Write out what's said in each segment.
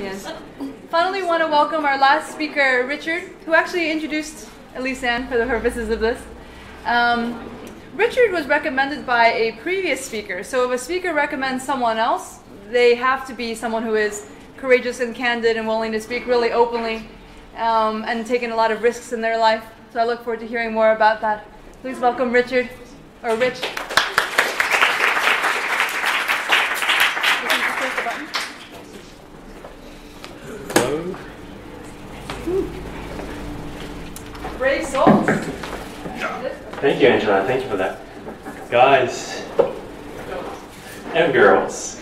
Yes. Finally, want to welcome our last speaker, Richard, who actually introduced Elise Ann for the purposes of this. Um, Richard was recommended by a previous speaker. So if a speaker recommends someone else, they have to be someone who is courageous and candid and willing to speak really openly um, and taking a lot of risks in their life. So I look forward to hearing more about that. Please welcome Richard, or Rich. Thank you, Angela. Thank you for that. Guys and girls,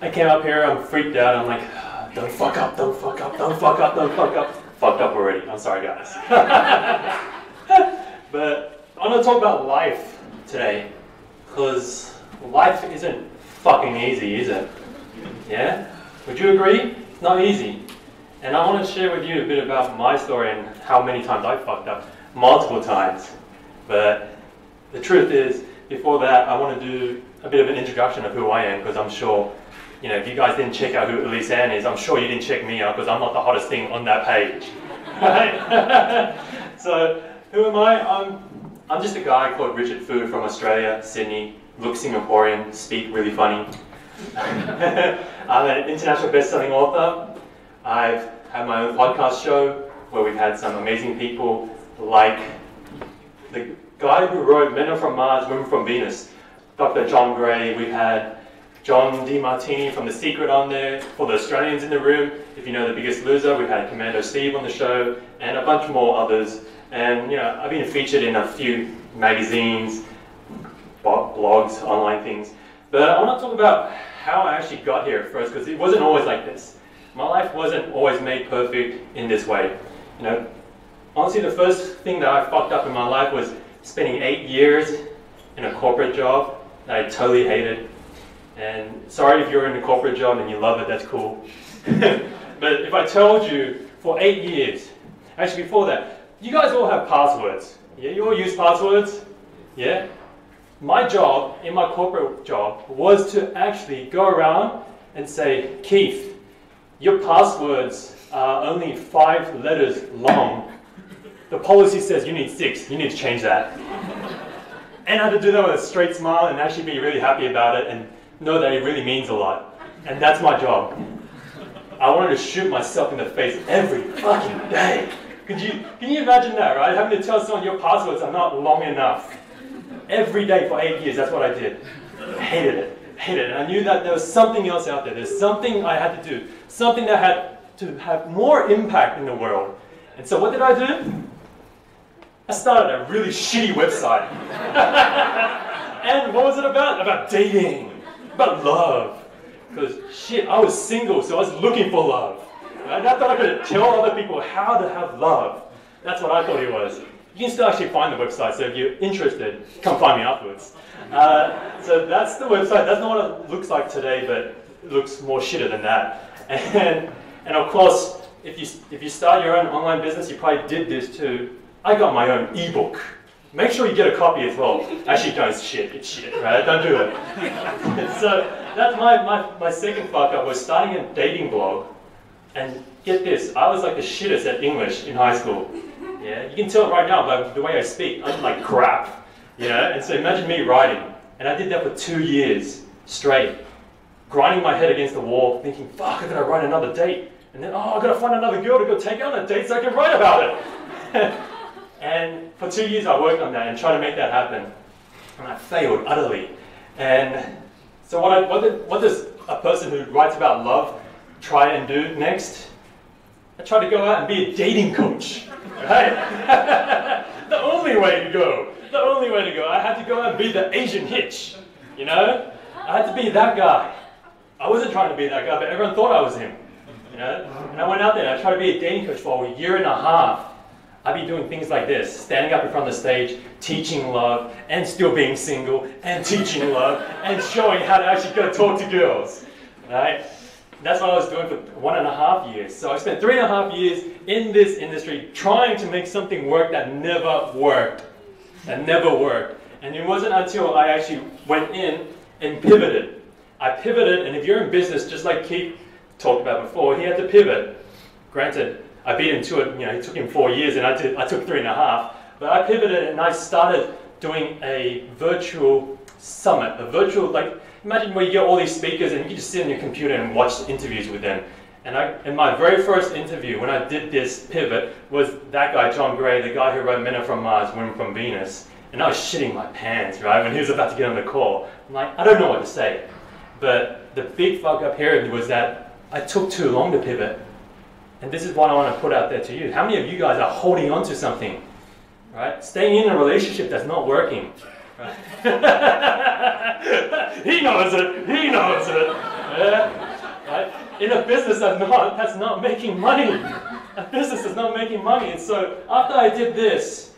I came up here, I'm freaked out. I'm like, don't fuck up, don't fuck up, don't fuck up, don't fuck up. Fucked up already. I'm sorry, guys. but I want to talk about life today because life isn't fucking easy, is it? Yeah? Would you agree? It's not easy. And I want to share with you a bit about my story and how many times I fucked up. Multiple times. But the truth is, before that, I want to do a bit of an introduction of who I am because I'm sure, you know, if you guys didn't check out who Elise Ann is, I'm sure you didn't check me out because I'm not the hottest thing on that page. So, who am I? I'm, I'm just a guy called Richard Phu from Australia, Sydney, look Singaporean, speak really funny. I'm an international best-selling author. I've had my own podcast show where we've had some amazing people like the guy who wrote Men Are From Mars, Women From Venus, Dr. John Gray. We've had John Demartini from The Secret on there. For the Australians in the room, if you know The Biggest Loser, we've had Commando Steve on the show, and a bunch more others. And you know, I've been featured in a few magazines, blogs, online things. But I want to talk about how I actually got here first, because it wasn't always like this. My life wasn't always made perfect in this way. You know, honestly, the first thing that I fucked up in my life was spending eight years in a corporate job that I totally hated. And sorry if you're in a corporate job and you love it, that's cool. but if I told you for eight years, actually before that, you guys all have passwords. Yeah, you all use passwords? Yeah? My job in my corporate job was to actually go around and say, Keith, your passwords are only five letters long. The policy says you need six. You need to change that. And I had to do that with a straight smile and actually be really happy about it and know that it really means a lot. And that's my job. I wanted to shoot myself in the face every fucking day. Could you, can you imagine that, right? Having to tell someone your passwords are not long enough. Every day for eight years, that's what I did. I hated it, hated it. And I knew that there was something else out there. There's something I had to do, something that had to have more impact in the world. And so what did I do? I started a really shitty website. and what was it about? About dating, about love. Because shit, I was single, so I was looking for love. And I thought I could tell other people how to have love. That's what I thought it was. You can still actually find the website, so if you're interested, come find me afterwards. Uh, so that's the website. That's not what it looks like today, but it looks more shitter than that. And, and of course, if you, if you start your own online business, you probably did this too. I got my own ebook. Make sure you get a copy as well. Actually, it's shit, it's shit, right? Don't do it. so that's my, my, my second fuck up was starting a dating blog. And get this, I was like the shittest at English in high school. Yeah, you can tell it right now by the way I speak, I'm like crap. You know, and so imagine me writing. And I did that for two years straight, grinding my head against the wall, thinking, fuck, I gotta write another date. And then, oh, I gotta find another girl to go take on a date so I can write about it. and for two years I worked on that and tried to make that happen. And I failed utterly. And so what, I, what, did, what does a person who writes about love try and do next? I try to go out and be a dating coach. The only way to go. The only way to go. I had to go out and be the Asian hitch. You know? I had to be that guy. I wasn't trying to be that guy, but everyone thought I was him. You know? And I went out there and I tried to be a dating coach for a year and a half. I'd be doing things like this, standing up in front of the stage, teaching love, and still being single, and teaching love, and showing how to actually go talk to girls. Right? That's what I was doing for one and a half years. So I spent three and a half years in this industry trying to make something work that never worked. That never worked. And it wasn't until I actually went in and pivoted. I pivoted, and if you're in business, just like Keith talked about before, he had to pivot. Granted, I beat him to it, you know, it took him four years and I, did, I took three and a half. But I pivoted and I started doing a virtual summit, a virtual, like, imagine where you get all these speakers and you just sit on your computer and watch interviews with them. And I, in my very first interview, when I did this pivot, was that guy, John Gray, the guy who wrote Men Are From Mars, Women From Venus. And I was shitting my pants, right, when he was about to get on the call. I'm like, I don't know what to say. But the big fuck up here was that I took too long to pivot. And this is what I want to put out there to you. How many of you guys are holding on to something? Right? Staying in a relationship that's not working. Right? he knows it. He knows it. Yeah? Right? In a business that's not, that's not making money. A business that's not making money. And so after I did this,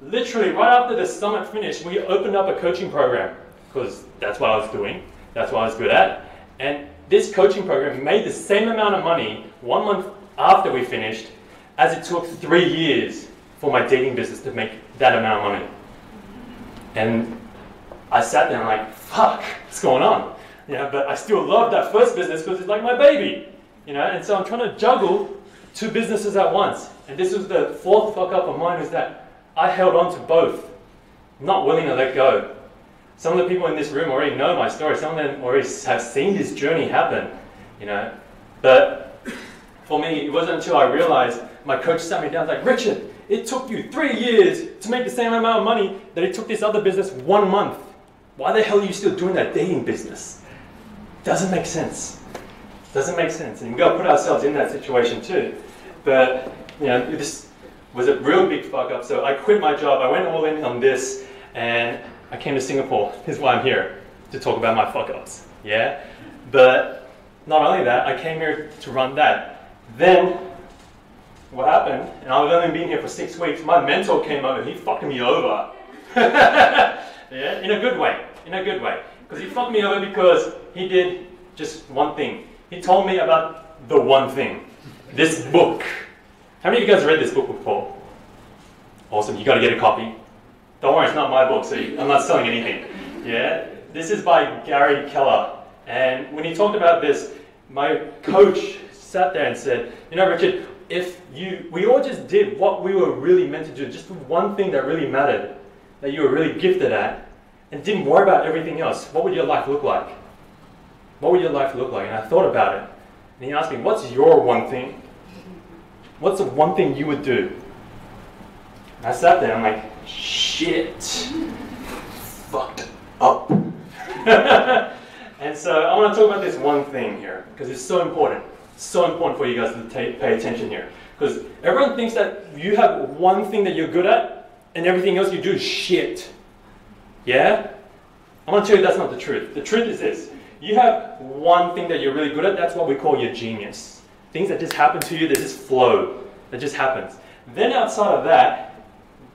literally right after the summit finished, we opened up a coaching program because that's what I was doing. That's what I was good at. And this coaching program made the same amount of money one month after we finished as it took three years for my dating business to make that amount of money. And I sat there and like, fuck, what's going on? You know, but I still love that first business because it's like my baby. You know, and so I'm trying to juggle two businesses at once. And this was the fourth fuck up of mine is that I held on to both, not willing to let go. Some of the people in this room already know my story. Some of them already have seen this journey happen, you know. But for me, it wasn't until I realized my coach sat me down like, Richard, it took you three years to make the same amount of money that it took this other business one month. Why the hell are you still doing that dating business? Doesn't make sense. Doesn't make sense. And we've got to put ourselves in that situation too. But, you know, this was a real big fuck up. So I quit my job. I went all in on this and I came to Singapore. This is why I'm here, to talk about my fuck ups. Yeah? But not only that, I came here to run that. Then, what happened, and I've only been here for six weeks, my mentor came over, he fucked me over. yeah? In a good way. In a good way. Because he fucked me over because he did just one thing. He told me about the one thing. This book. How many of you guys read this book before? Awesome, you gotta get a copy. Don't worry, it's not my book, so I'm not selling anything. Yeah? This is by Gary Keller. And when he talked about this, my coach sat there and said, You know, Richard, if you, we all just did what we were really meant to do, just one thing that really mattered, that you were really gifted at, and didn't worry about everything else, what would your life look like? What would your life look like? And I thought about it. And he asked me, What's your one thing? What's the one thing you would do? And I sat there and I'm like, shit, fucked up. and so I want to talk about this one thing here because it's so important. So important for you guys to pay attention here. Because everyone thinks that you have one thing that you're good at and everything else you do is shit. Yeah? I want to tell you that's not the truth. The truth is this. You have one thing that you're really good at, that's what we call your genius. Things that just happen to you, that just flow, that just happens. Then outside of that,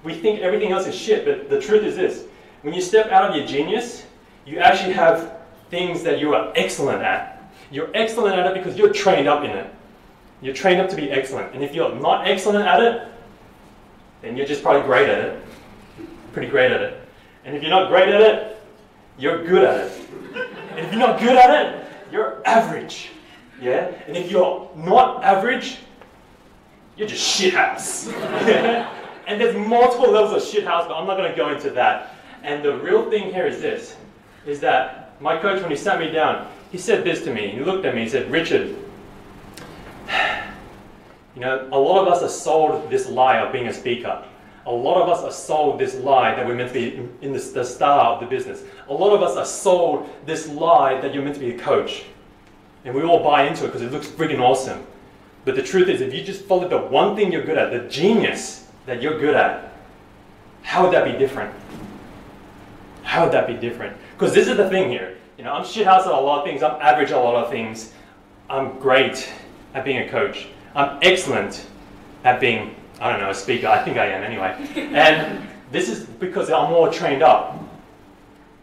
we think everything else is shit, but the truth is this. When you step out of your genius, you actually have things that you are excellent at. You're excellent at it because you're trained up in it. You're trained up to be excellent. And if you're not excellent at it, then you're just probably great at it. Pretty great at it. And if you're not great at it, you're good at it. And if you're not good at it, you're average. Yeah? And if you're not average, you're just shit house. And there's multiple levels of shithouse, but I'm not going to go into that. And the real thing here is this, is that my coach, when he sat me down, he said this to me. He looked at me, he said, Richard, you know, a lot of us are sold this lie of being a speaker. A lot of us are sold this lie that we're meant to be in the, the star of the business. A lot of us are sold this lie that you're meant to be a coach. And we all buy into it because it looks freaking awesome. But the truth is, if you just follow the one thing you're good at, the genius that you're good at, how would that be different? How would that be different? Because this is the thing here. You know, I'm shithouse at a lot of things. I'm average at a lot of things. I'm great at being a coach. I'm excellent at being, I don't know, a speaker. I think I am anyway. and this is because I'm more trained up.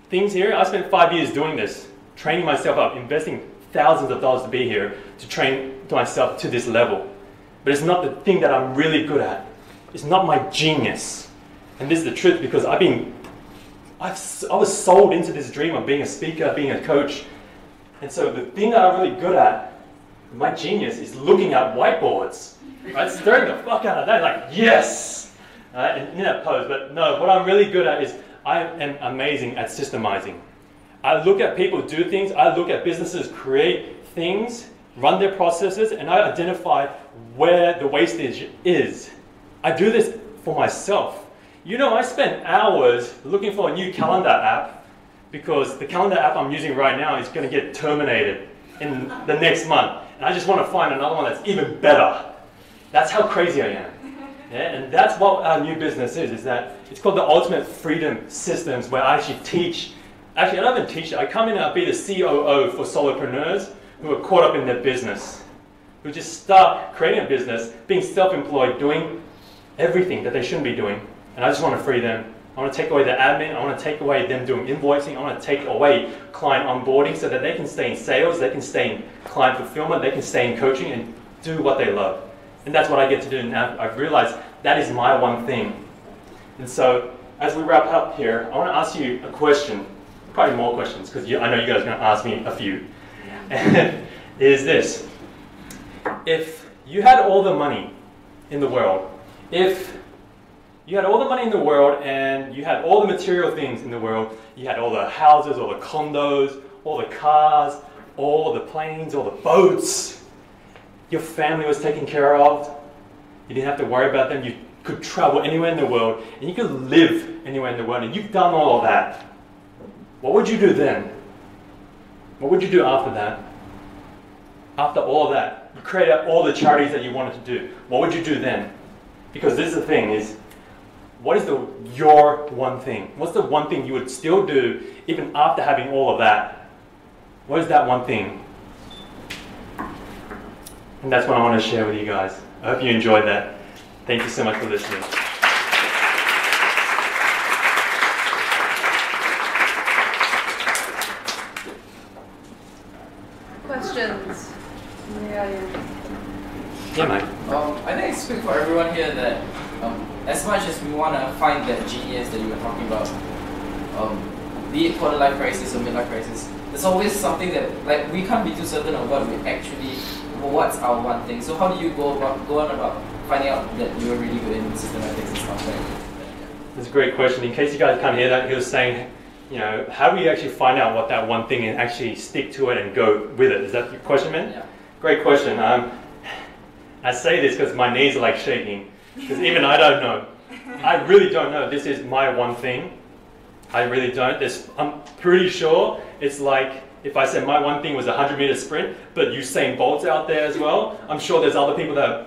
Things here, I spent five years doing this, training myself up, investing thousands of dollars to be here to train myself to this level. But it's not the thing that I'm really good at. It's not my genius. And this is the truth because I've been, I've, I was sold into this dream of being a speaker, being a coach. And so the thing that I'm really good at My genius is looking at whiteboards, right? Staring the fuck out of that, like, yes! In, in that pose. But no, what I'm really good at is I am amazing at systemizing. I look at people do things, I look at businesses create things, run their processes, and I identify where the wastage is. I do this for myself. You know, I spent hours looking for a new calendar app because the calendar app I'm using right now is going to get terminated in the next month. And I just want to find another one that's even better. That's how crazy I am. Yeah, and that's what our new business is, is that it's called the Ultimate Freedom Systems, where I actually teach, actually I don't even teach it, I come in and I'll be the COO for solopreneurs who are caught up in their business, who just start creating a business, being self-employed, doing everything that they shouldn't be doing. And I just want to free them. I want to take away the admin. I want to take away them doing invoicing. I want to take away client onboarding so that they can stay in sales, they can stay in client fulfillment, they can stay in coaching and do what they love. And that's what I get to do now. I've realized that is my one thing. And so, as we wrap up here, I want to ask you a question, probably more questions, because I know you guys are going to ask me a few. is this If you had all the money in the world, if you had all the money in the world and you had all the material things in the world, you had all the houses, all the condos, all the cars, all the planes, all the boats, your family was taken care of, you didn't have to worry about them, you could travel anywhere in the world, and you could live anywhere in the world, and you've done all of that. What would you do then? What would you do after that? After all of that, you created all the charities that you wanted to do. What would you do then? Because this is the thing: is what is the your one thing? What's the one thing you would still do even after having all of that? What is that one thing? And that's what I want to share with you guys. I hope you enjoyed that. Thank you so much for listening. Questions? Yeah, yeah. Yeah, mate. Um, I think I speak for everyone here that as much as we want to find that genius that you were talking about, um, be it quarter life crisis or midlife crisis, there's always something that like we can't be too certain of what we actually, what's our one thing. So how do you go about go on about finding out that you're really good in systematics and stuff like? that? That's a great question. In case you guys can't hear that, he was saying, you know, how do you actually find out what that one thing and actually stick to it and go with it? Is that your question, man? Yeah. Great question. Um, I say this because my knees are like shaking, because even I don't know. I really don't know. This is my one thing. I really don't. This, I'm pretty sure it's like if I said my one thing was a 100 meter sprint, but Usain Bolt's out there as well, I'm sure there's other people that are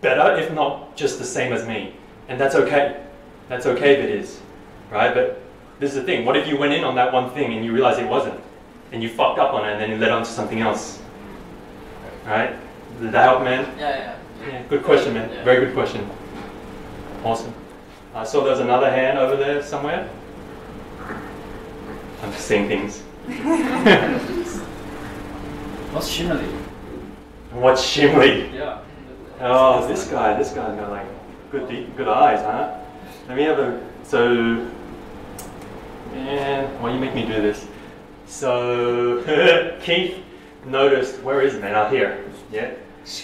better, if not just the same as me. And that's okay. That's okay if it is, right? But this is the thing. What if you went in on that one thing and you realized it wasn't? And you fucked up on it and then you led on to something else? Right? Did that help, man? Yeah, yeah. Yeah, good question, man. Yeah. Very good question. Awesome. I saw there's another hand over there somewhere. I'm just seeing things. What's Shimmerly? What's Shimley? Yeah. Oh, this guy, this guy's got like good, deep, good eyes, huh? Let me have a. So, man, why you make me do this? So, Keith noticed. Where is it, man? Out here. Yeah.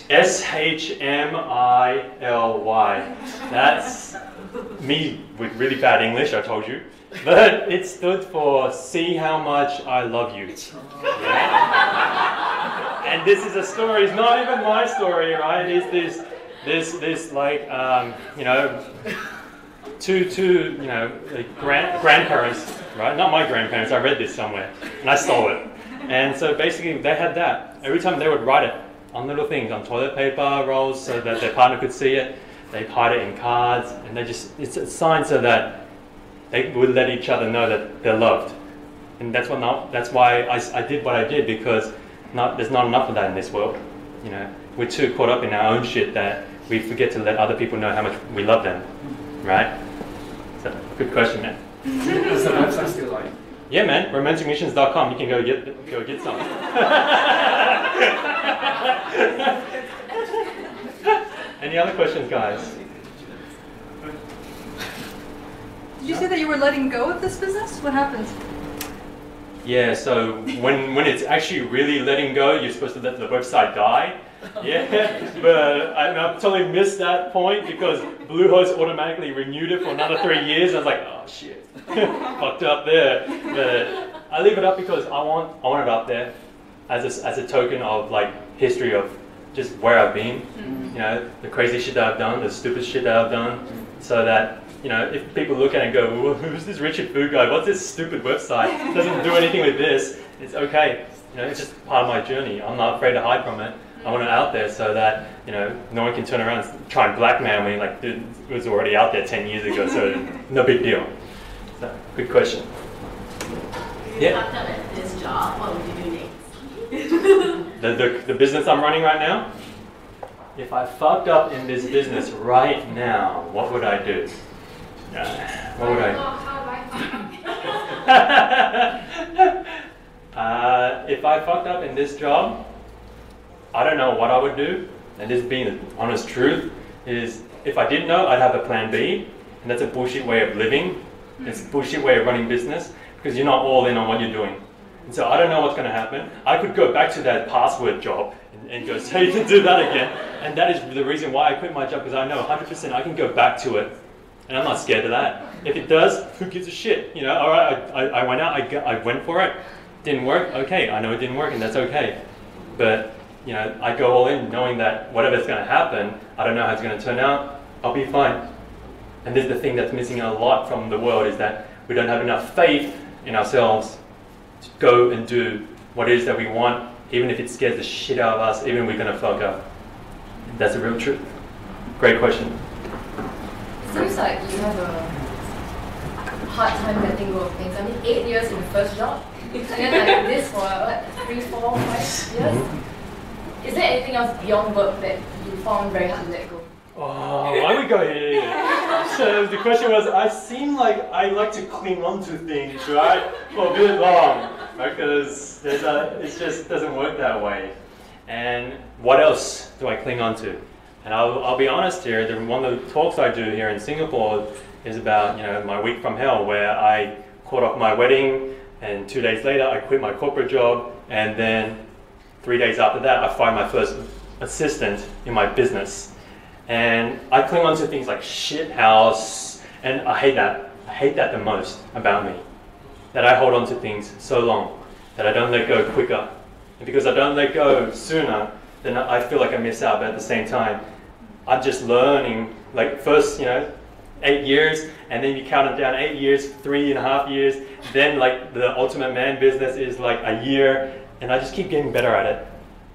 S H M I L Y. That's me with really bad English, I told you. But it stood for see how much I love you. And this is a story, it's not even my story, right? It's this this this like um, you know two two you know grand, grandparents, right? Not my grandparents. I read this somewhere and I stole it. And so basically they had that. Every time they would write it on little things, on toilet paper rolls so that their partner could see it. They hide it in cards and they just it's a sign so that they would let each other know that they're loved. And that's what not, that's why I, I did what I did because not, there's not enough of that in this world. You know, we're too caught up in our own shit that we forget to let other people know how much we love them, right? So, good question, man. Is the website still like? Yeah, man. Romanticmissions.com. You can go get go get some. Any other questions, guys? Did you say that you were letting go of this business? What happened? Yeah, so when when it's actually really letting go, you're supposed to let the website die. Yeah, but I, I totally missed that point because Bluehost automatically renewed it for another three years. I was like, oh shit, fucked up there. But I leave it up because I want I want it up there as a, as a token of like history of just where I've been. Mm-hmm. You know, the crazy shit that I've done, the stupid shit that I've done, mm-hmm. so that you know, if people look at it and go, well, who's this Richard Phu guy? What's this stupid website? Doesn't do anything with this. It's okay. You know, it's just part of my journey. I'm not afraid to hide from it. I want it out there so that, you know, no one can turn around and try and blackmail me like dude, it was already out there 10 years ago, so no big deal. So, good question. If you Yeah. The, the, the business I'm running right now, if I fucked up in this business right now, what would I do? Uh, what would I uh, if I fucked up in this job, I don't know what I would do. And this being the honest truth is if I didn't know, I'd have a plan B. And that's a bullshit way of living. It's a bullshit way of running business because you're not all in on what you're doing. And so I don't know what's going to happen. I could go back to that password job and, and go say to do that again. And that is the reason why I quit my job because I know 100% I can go back to it and I'm not scared of that. If it does, who gives a shit? You know, all right, I, I, I went out, I, I went for it, didn't work, okay, I know it didn't work, and that's okay. But, you know, I go all in knowing that whatever's going to happen, I don't know how it's going to turn out, I'll be fine. And this is the thing that's missing a lot from the world is that we don't have enough faith in ourselves to go and do what it is that we want, even if it scares the shit out of us, even if we're going to fuck up. That's the real truth. Great question. It Seems like you have a hard time letting go of things. I mean, eight years in the first job, and then like this for what, three, four, five years? Mm-hmm. Is there anything else beyond work that you found very hard to let go? Oh, why we go here? So the question was, I seem like I like to cling on to things, right, for a bit long, because there's a, it just doesn't work that way. And what else do I cling on to? And I'll, I'll be honest here. The, one of the talks I do here in Singapore is about you know my week from hell, where I caught off my wedding, and two days later I quit my corporate job, and then three days after that I find my first assistant in my business. And I cling on to things like shit house, and I hate that. I hate that the most about me. That I hold on to things so long that I don't let go quicker. And because I don't let go sooner, then I feel like I miss out. But at the same time, I'm just learning. Like first, you know, eight years, and then you count it down eight years, three and a half years. Then like the ultimate man business is like a year, and I just keep getting better at it.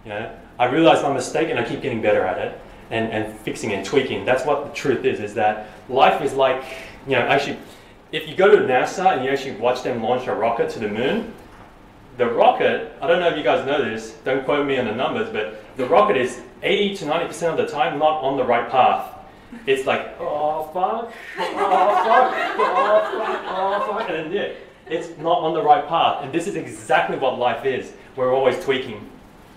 You know, I realize my mistake, and I keep getting better at it, and and fixing and tweaking. That's what the truth is. Is that life is like, you know, actually, if you go to NASA and you actually watch them launch a rocket to the moon, the rocket, I don't know if you guys know this, don't quote me on the numbers, but the rocket is 80 to 90% of the time not on the right path. It's like, oh fuck, oh fuck, oh fuck, oh fuck, and then yeah, it's not on the right path. And this is exactly what life is. We're always tweaking.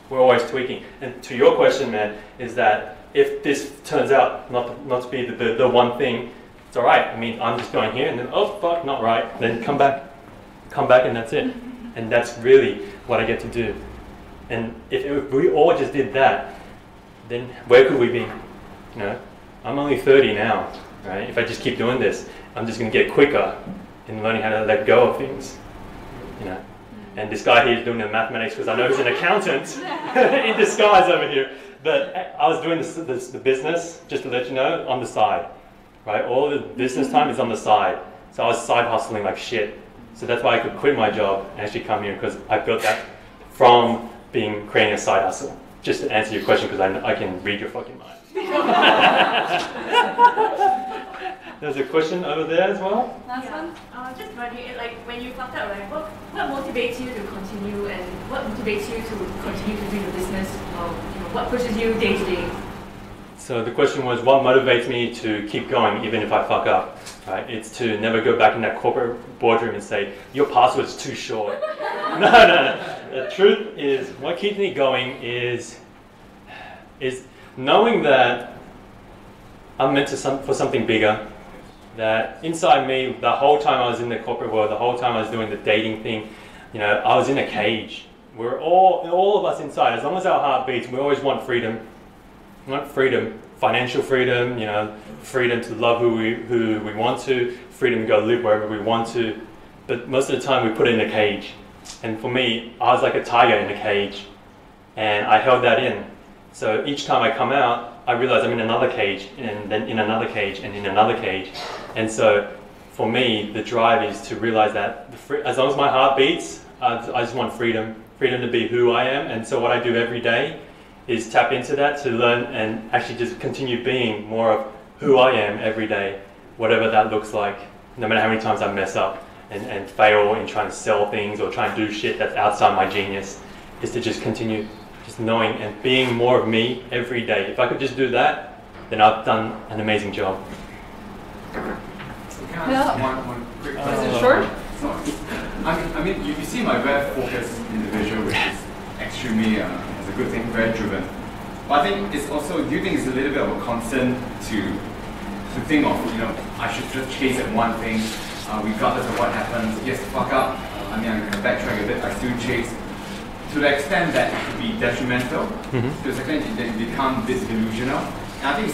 We're always tweaking. And to your question, man, is that if this turns out not to, not to be the, the, the one thing, it's all right. I mean, I'm just going here, and then oh fuck, not right. Then come back, come back, and that's it. And that's really what I get to do. And if, if we all just did that, then where could we be? You know, I'm only 30 now, right? If I just keep doing this, I'm just going to get quicker in learning how to let go of things. You know, mm. and this guy here is doing the mathematics because I know he's an accountant in disguise over here. But I was doing this, this, the business, just to let you know, on the side, right? All the business time is on the side. So I was side hustling like shit. So that's why I could quit my job and actually come here because I built that from being creating a side hustle. Just to answer your question because I, I can read your fucking mind. There's a question over there as well. Last Yeah. one? Uh, just wondering, like when you fucked up, like what what motivates you to continue, and what motivates you to continue to do the business? Or you know, what pushes you day to day? So the question was, what motivates me to keep going even if I fuck up? Right? It's to never go back in that corporate boardroom and say your password's too short. no, no, no. The truth is, what keeps me going is is knowing that I'm meant to some, for something bigger. That inside me, the whole time I was in the corporate world, the whole time I was doing the dating thing, you know, I was in a cage. We're all, all of us inside, as long as our heart beats, we always want freedom. We want freedom, financial freedom, you know, freedom to love who we, who we want to, freedom to go live wherever we want to. But most of the time we put it in a cage. And for me, I was like a tiger in a cage. And I held that in. So each time I come out, I realize I'm in another cage, and then in another cage, and in another cage. And so for me, the drive is to realize that free, as long as my heart beats, I, I just want freedom, freedom to be who I am. And so what I do every day is tap into that to learn and actually just continue being more of who I am every day, whatever that looks like, no matter how many times I mess up and, and fail in trying to sell things or try and do shit that's outside my genius, is to just continue just knowing and being more of me every day. If I could just do that, then I've done an amazing job. Can I ask Yeah. one, one quick Is it short? I mean, I mean you, you see my very focused individual, which is extremely, uh, it's a good thing, very driven. But I think it's also, do you think it's a little bit of a concern to to think of, you know, I should just chase at one thing, uh, regardless of what happens. Yes, fuck up. I mean, I'm going to backtrack a bit. I still chase to the extent that it could be detrimental. Mhm. To the extent that it become disillusional. And I think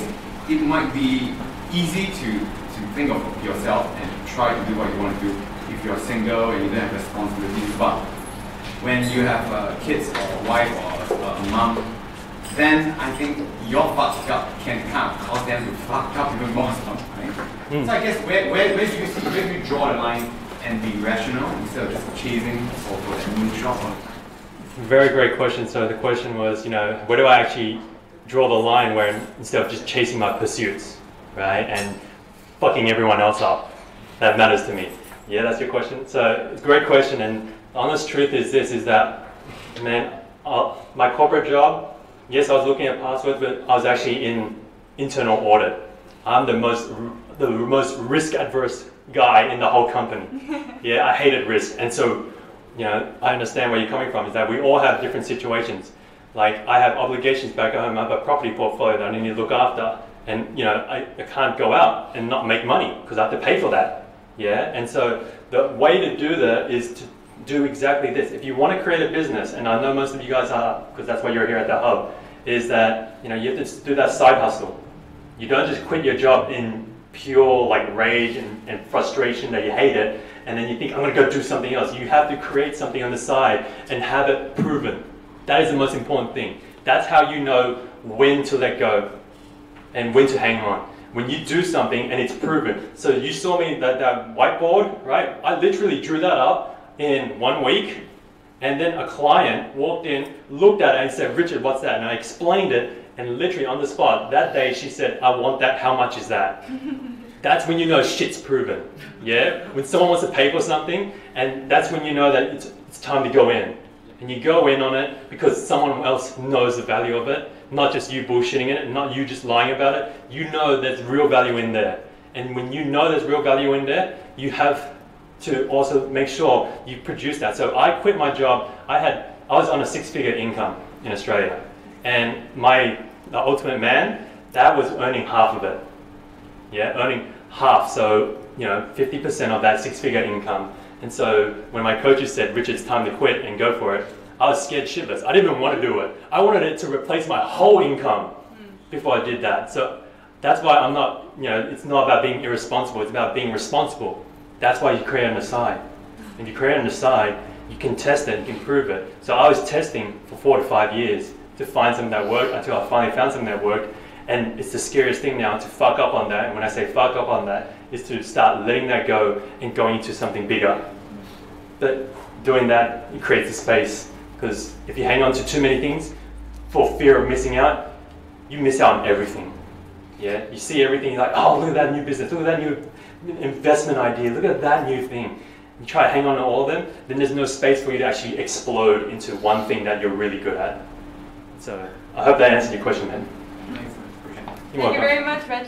it might be easy to, to think of yourself and try to do what you want to do if you're single and you don't have responsibilities. But when you have uh, kids or a wife or a, a mom, then I think your fucked up can kind of cause them to fuck up even more sometimes. Mm. So I guess where, where, where do you see, where do you draw the line and be rational instead of just chasing for, for that moonshot? Very great question. So the question was, you know, where do I actually draw the line where instead of just chasing my pursuits, right, and fucking everyone else up, that matters to me. Yeah, that's your question. So it's a great question, and the honest truth is this: is that, man, uh, my corporate job. Yes, I was looking at passwords, but I was actually in internal audit. I'm the most the most risk adverse guy in the whole company. yeah, I hated risk, and so you know, I understand where you're coming from. Is that we all have different situations. Like I have obligations back at home. I have a property portfolio that I need to look after, and you know, I, I can't go out and not make money because I have to pay for that. Yeah, and so the way to do that is to do exactly this. If you want to create a business, and I know most of you guys are, because that's why you're here at the hub, is that you know you have to do that side hustle. You don't just quit your job in pure like rage and, and frustration that you hate it, and then you think I'm going to go do something else. You have to create something on the side and have it proven. That is the most important thing. That's how you know when to let go and when to hang on. When you do something and it's proven. So you saw me that, that whiteboard, right? I literally drew that up in one week. And then a client walked in, looked at it and said, Richard, what's that? And I explained it and literally on the spot, that day she said, I want that, how much is that? that's when you know shit's proven. Yeah? When someone wants to pay for something, and that's when you know that it's, it's time to go in. And you go in on it because someone else knows the value of it, not just you bullshitting it, not you just lying about it. You know there's real value in there. And when you know there's real value in there, you have to also make sure you produce that. So I quit my job. I had I was on a six-figure income in Australia, and my the ultimate man that was earning half of it. Yeah, earning half. So you know, 50% of that six-figure income. And so when my coaches said, "Richard, it's time to quit and go for it," I was scared shitless. I didn't even want to do it. I wanted it to replace my whole income hmm. before I did that. So that's why I'm not. You know, it's not about being irresponsible. It's about being responsible. That's why you create an aside. side. If you create an aside, you can test it, you can prove it. So I was testing for four to five years to find something that worked until I finally found something that worked. And it's the scariest thing now to fuck up on that. And when I say fuck up on that, is to start letting that go and going into something bigger. But doing that, it creates a space. Because if you hang on to too many things for fear of missing out, you miss out on everything. Yeah, you see everything, you're like, oh, look at that new business, look at that new investment idea, look at that new thing. You try to hang on to all of them, then there's no space for you to actually explode into one thing that you're really good at. So I hope that answered your question, man. Thanks, man. Appreciate it. You're Thank you very much, Reg.